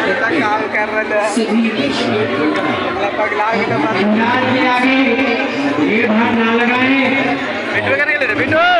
Kita kalah karena dah. Lepas lagi dah. Ia hanya lagi. Bintu kan ni leh, bintu.